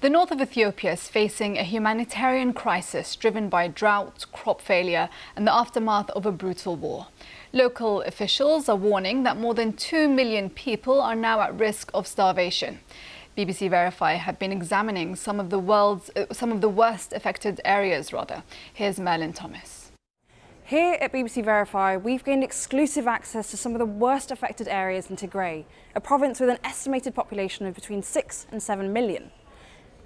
The north of Ethiopia is facing a humanitarian crisis driven by drought, crop failure, and the aftermath of a brutal war. Local officials are warning that more than 2 million people are now at risk of starvation. BBC Verify have been examining some of the world's uh, some of the worst affected areas rather. Here's Merlyn Thomas. Here at BBC Verify, we've gained exclusive access to some of the worst affected areas in Tigray, a province with an estimated population of between 6 and 7 million.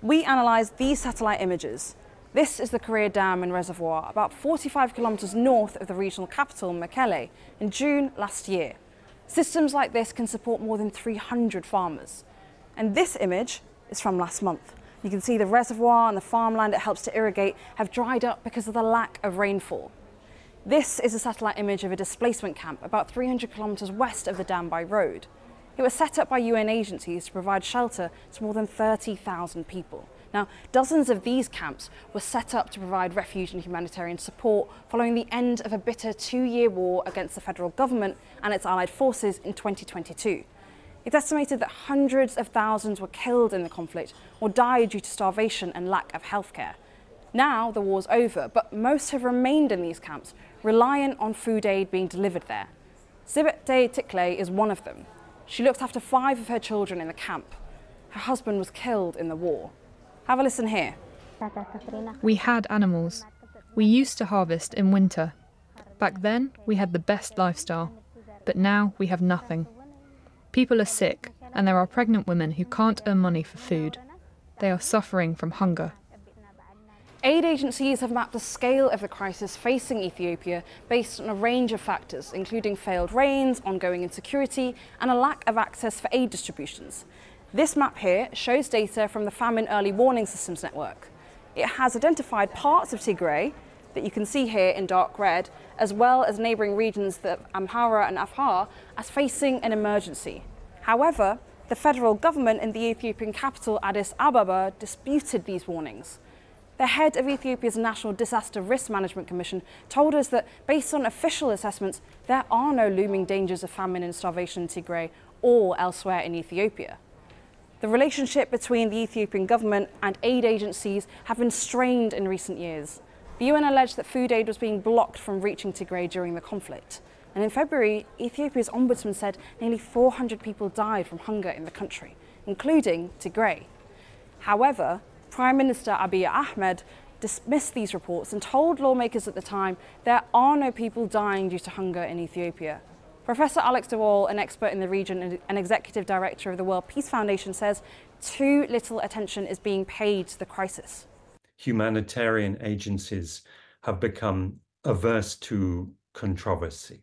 We analysed these satellite images. This is the Korea Dam and Reservoir, about 45 kilometres north of the regional capital, Mekelle, in June last year. Systems like this can support more than 300 farmers. And this image is from last month. You can see the reservoir and the farmland it helps to irrigate have dried up because of the lack of rainfall. This is a satellite image of a displacement camp about 300 kilometres west of the dam by road. It was set up by UN agencies to provide shelter to more than 30,000 people. Now, dozens of these camps were set up to provide refuge and humanitarian support following the end of a bitter two-year war against the federal government and its allied forces in 2022. It's estimated that hundreds of thousands were killed in the conflict or died due to starvation and lack of healthcare. Now the war's over, but most have remained in these camps, reliant on food aid being delivered there. Sibete Tikle is one of them. She looked after five of her children in the camp. Her husband was killed in the war. Have a listen here. We had animals. We used to harvest in winter. Back then, we had the best lifestyle. But now we have nothing. People are sick, and there are pregnant women who can't earn money for food. They are suffering from hunger. Aid agencies have mapped the scale of the crisis facing Ethiopia based on a range of factors, including failed rains, ongoing insecurity, and a lack of access for aid distributions. This map here shows data from the Famine Early Warning Systems Network. It has identified parts of Tigray that you can see here in dark red, as well as neighbouring regions of Amhara and Afar, as facing an emergency. However, the federal government in the Ethiopian capital Addis Ababa disputed these warnings. The head of Ethiopia's National Disaster Risk Management Commission told us that, based on official assessments, there are no looming dangers of famine and starvation in Tigray or elsewhere in Ethiopia. The relationship between the Ethiopian government and aid agencies have been strained in recent years. The UN alleged that food aid was being blocked from reaching Tigray during the conflict. And in February, Ethiopia's ombudsman said nearly 400 people died from hunger in the country, including Tigray. However, Prime Minister Abiy Ahmed dismissed these reports and told lawmakers at the time there are no people dying due to hunger in Ethiopia. Professor Alex de Waal, an expert in the region and executive director of the World Peace Foundation, says too little attention is being paid to the crisis. Humanitarian agencies have become averse to controversy.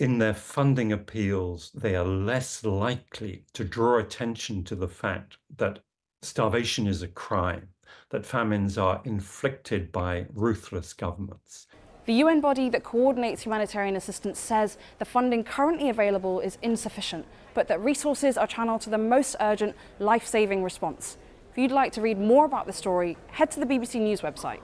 In their funding appeals, they are less likely to draw attention to the fact that starvation is a crime, that famines are inflicted by ruthless governments. The UN body that coordinates humanitarian assistance says the funding currently available is insufficient, but that resources are channeled to the most urgent, life saving response. If you'd like to read more about the story, head to the BBC News website.